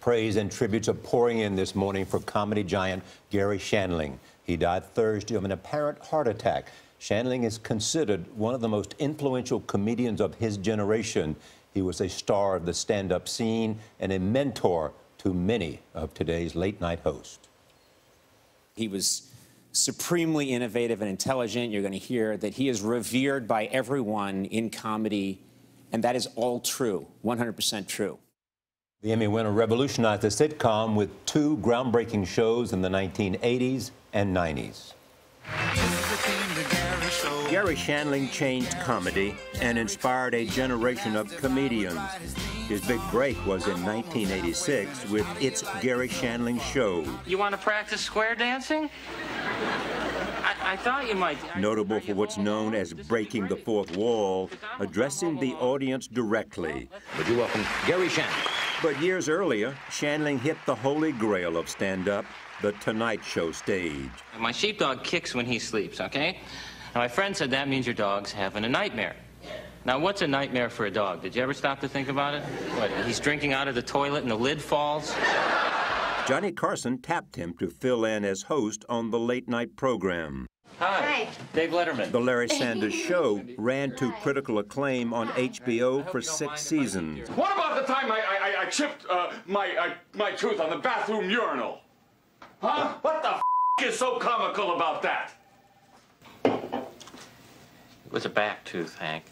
Praise and tributes are pouring in this morning for comedy giant Garry Shandling. He died Thursday of an apparent heart attack. Shandling is considered one of the most influential comedians of his generation. He was a star of the stand up scene and a mentor to many of today's late night hosts. He was supremely innovative and intelligent. You're going to hear that he is revered by everyone in comedy, and that is all true, 100% true. The Emmy winner revolutionized the sitcom with two groundbreaking shows in the 1980s and 90s. Garry Shandling changed comedy and inspired a generation of comedians. His big break was in 1986 with It's Garry Shandling Show. You want to practice square dancing? I, I thought you might. Notable for what's known as breaking the fourth wall, addressing the audience directly. Would you welcome Garry Shandling? But years earlier, Shandling hit the holy grail of stand up, the Tonight Show stage. My sheepdog kicks when he sleeps, okay? Now, my friend said that means your dog's having a nightmare. Now, what's a nightmare for a dog? Did you ever stop to think about it? What, he's drinking out of the toilet and the lid falls? Johnny Carson tapped him to fill in as host on the late night program. Hi. Hi. Dave Letterman. The Larry Sanders Show ran to critical acclaim on HBO for six seasons. What about the time I, I, I chipped uh, my, I, my tooth on the bathroom urinal? Huh? What the f is so comical about that? It was a back tooth, Hank.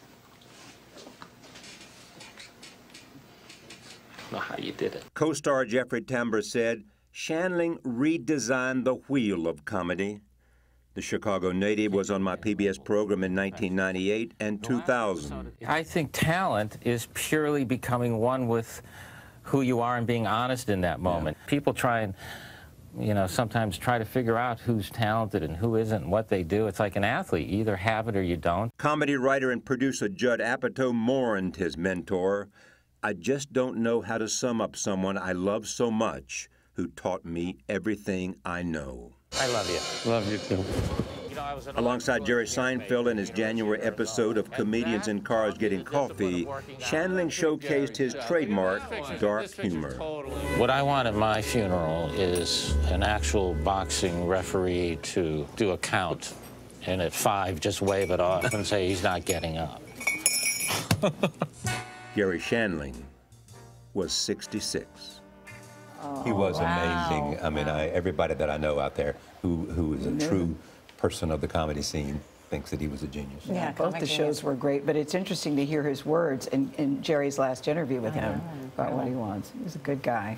I don't know how you did it. Co star Jeffrey Tambor said Shandling redesigned the wheel of comedy. The Chicago native was on my PBS program in 1998 and 2000. I think talent is purely becoming one with who you are and being honest in that moment. People try and, you know, sometimes try to figure out who's talented and who isn't and what they do. It's like an athlete. You either have it or you don't. Comedy writer and producer Judd Apatow mourned his mentor. I just don't know how to sum up someone I love so much who taught me everything I know. I love you. Love you too. Alongside Jerry Seinfeld in his January episode of Comedians in Cars Getting Coffee, Shandling showcased his trademark dark humor. What I want at my funeral is an actual boxing referee to do a count. And at five, just wave it off and say he's not getting up. Garry Shandling was 66. He was amazing. I mean, I, everybody that I know out there who, who is a true person of the comedy scene thinks that he was a genius. Yeah, Both the shows were great, but it's interesting to hear his words in, in Jerry's last interview with him about what he wants. He was a good guy.